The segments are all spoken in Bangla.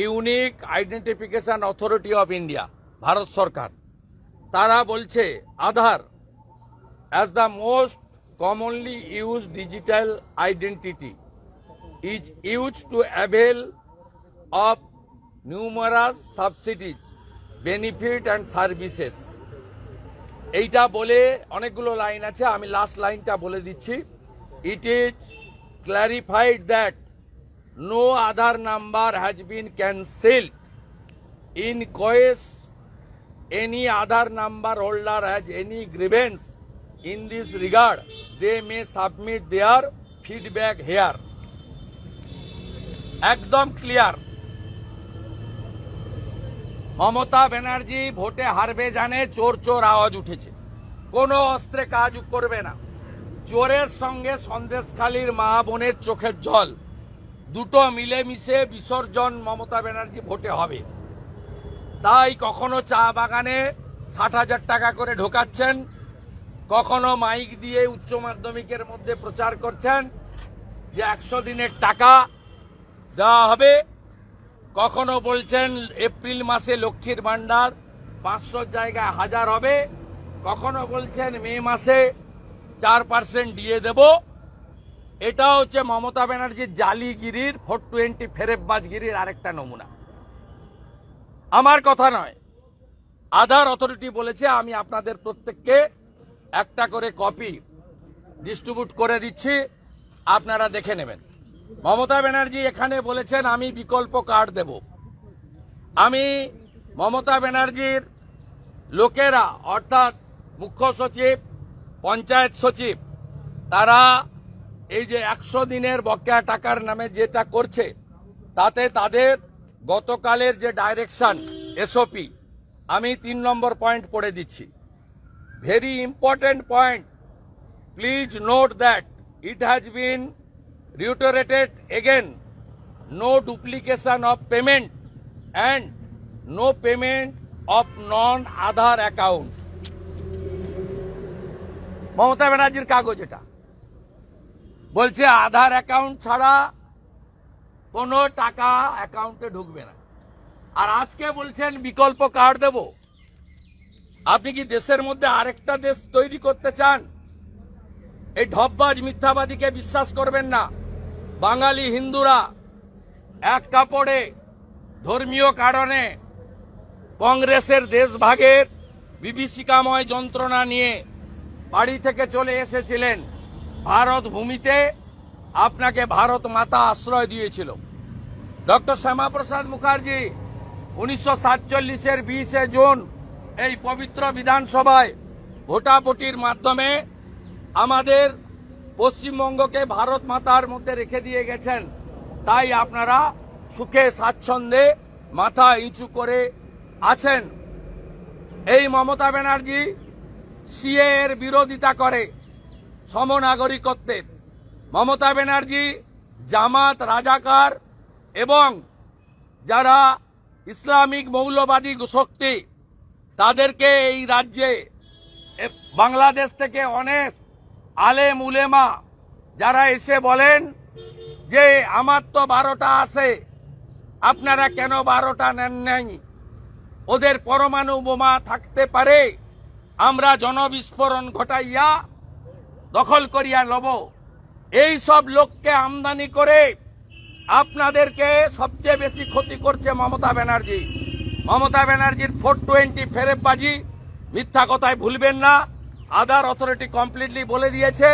Unique identification authority of India, Bharat সরকার। তারা বলছে, Aadhaar as the most commonly use digital identity is use to avail of numerous subsidies benefit and services এইটা বলে অনেকগুলো লাইন আছে, আমি লাস্ট লাইনটা বলে দিচ্ছি। It is clarified that no Aadhaar number has been cancelled in case any other number holder has any grievance in this regard, they may submit their feedback here. একদম ক্লিয়ার মমতা ব্যানার্জি ভোটে হারবে জানে চোর চোর আওয়াজ উঠেছে। কোনো অস্ত্রে কাজ করবে না। চোরের সঙ্গে সন্দেশখালীর মা বোনের চোখের জল। দুটো মিলেমিশে বিসর্জন মমতা ব্যানার্জি ভোটে হবে। তাই কখনো চা বাগানে ষাট হাজার টাকা করে ঢোকাচ্ছেন, কখনো মাইক দিয়ে উচ্চ মাধ্যমিকের মধ্যে প্রচার করছেন যে একশো দিনের টাকা দেওয়া হবে। কখনো বলছেন এপ্রিল মাসে লক্ষ্মীর ভাণ্ডার পাঁচশো জায়গায় হাজার হবে। কখনো বলছেন মে মাসে চার পার্সেন্ট দিয়ে দেব। এটা হচ্ছে মমতা ব্যানার্জির জালিগিরির ফোর টোয়েন্টি ফেরেববাজগিরির আরেকটা নমুনা। আমার কথা নয়। আধার অথরিটি বলেছে, আমি আপনাদের প্রত্যেককে একটা করে কপি ডিস্ট্রিবিউট করে দিচ্ছি, আপনারা দেখে নেবেন। মমতা ব্যানার্জি এখানে বলেছেন, আমি বিকল্প কার্ড দেব। আমি মমতা ব্যানার্জির লোকেরা, অর্থাৎ মুখ্য সচিব, পঞ্চায়েত সচিব, তারা এই যে একশো দিনের বকেয়া টাকার নামে যেটা করছে, তাতে তাদের গতকালের যে ডাইরেকশন এসওপি আমি তিন নম্বর পয়েন্ট পড়ে দিচ্ছি। Very important point please note that it has been reiterated again no duplication of payment and no payment of non Aadhaar account Mamata ব্যানার্জির কাগজ এটা। বলছে আধার অ্যাকাউন্ট ছাড়া কোনো টাকা অ্যাকাউন্টে ঢুকবে না। আর আজকে বলছেন বিকল্প কার্ড দেব। আপনি কি দেশের মধ্যে আরেকটা দেশ তৈরি করতে চান? এই ঢপবাজ মিথ্যাবাদীকে বিশ্বাস করবেন না। বাঙালি হিন্দুরা এক কাপড়ে ধর্মীয় কারণে কংগ্রেসের দেশভাগের বিভীষিকাময় যন্ত্রণা নিয়ে বাড়ি থেকে চলে এসেছিলেন। ভারত ভূমিতে আপনাকে ভারত মাতা আশ্রয় দিয়েছিল। ডক্টর শ্যামাপ্রসাদ মুখার্জি উনিশশো সাতচল্লিশের বিশে জুন এই পবিত্র বিধানসভায় ভোটাভুটির মাধ্যমে আমাদের পশ্চিমবঙ্গকে ভারত মাতার মধ্যে রেখে দিয়ে গেছেন। তাই আপনারা সুখে স্বাচ্ছন্দ্যে মাথা ইঁচু করে আছেন। এই মমতা ব্যানার্জি সিএ এর বিরোধিতা করে। সমনাগরিকত্বের মমতা ব্যানার্জি, জামাত, রাজাকার এবং যারা ইসলামিক মৌলবাদী শক্তি, তাদেরকে এই রাজ্যে বাংলাদেশ থেকে অনেক আলেম, উলেমা যারা এসে বলেন যে, আমার তো বারোটা আছে, আপনারা কেন বারোটা নেন নাই? ওদের পরমাণু বোমা থাকতে পারে, আমরা জনবিস্ফোরণ ঘটাইয়া দখল করিয়া লব। এই সব লোককে আমদানি করে আপনাদেরকে সবচেয়ে বেশি ক্ষতি করছে মমতা ব্যানার্জি। মমতা ব্যানার্জির ফোর টোয়েন্টি ফেরেববাজি মিথ্যা কথায় ভুলবেন না। আদার অথরিটি কমপ্লিটলি বলে দিয়েছে।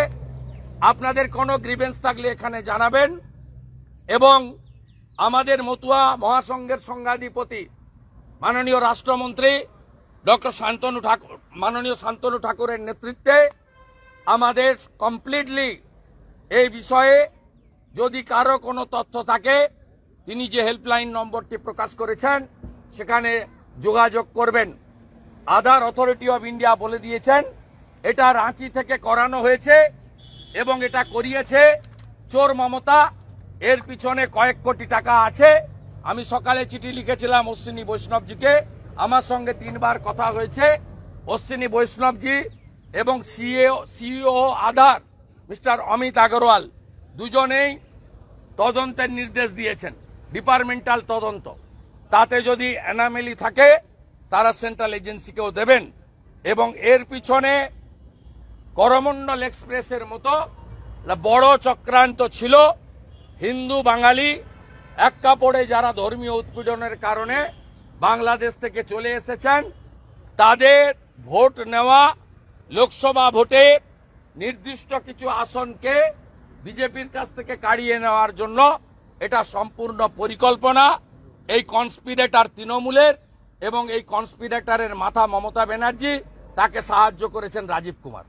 আপনাদের কোনো গ্রিভেন্স থাকলে এখানে জানাবেন। এবং আমাদের মতুয়া মহাসংঘের সংঘাধিপতি, মাননীয় রাষ্ট্রমন্ত্রী ডক্টর শান্তনু ঠাকুর, মাননীয় শান্তনু ঠাকুরের নেতৃত্বে আমাদের কমপ্লিটলি এই বিষয়ে যদি কারও কোনো তথ্য থাকে, তিনি যে হেল্পলাইন নম্বরটি প্রকাশ করেছেন, সেখানে যোগাযোগ করবেন। আধার অথরিটি অফ ইন্ডিয়া বলে দিয়েছেন, এটা রাঁচি থেকে করানো হয়েছে এবং এটা করিয়েছে চোর মমতা। এর পিছনে কয়েক কোটি টাকা আছে। আমি সকালে চিঠি লিখেছিলাম অশ্বিনী বৈষ্ণবজিকে। আমার সঙ্গে তিনবার কথা হয়েছে। অশ্বিনী বৈষ্ণবজি এবং CA CEO Aadhaar, mister Amit Agarwal, দুজনেই তদন্তের নির্দেশ দিয়েছেন, ডিপার্টমেন্টাল তদন্ত। তাতে যদি অ্যানামেলি থাকে, তারা সেন্ট্রাল এজেন্সিকেও দেবেন। এবং এর পিছনে করমণ্ডল এক্সপ্রেসের মতো বড় চক্রান্ত ছিল, হিন্দু বাঙালি, এক কাপড়ে যারা ধর্মীয় উৎপীড়নের কারণে বাংলাদেশ থেকে চলে এসেছেন, তাদের ভোট নেওয়া লোকসভা ভোটে নির্দিষ্ট কিছু আসনকে বিজেপির কাছ থেকে কাড়িয়ে নেওয়ার জন্য এটা সম্পূর্ণ পরিকল্পনা। এই কনস্পিরেটার তৃণমূলের এবং এই কনস্পিরেটারের মাথা মমতা ব্যানার্জি তাকে সাহায্য করেছেন রাজীব কুমার।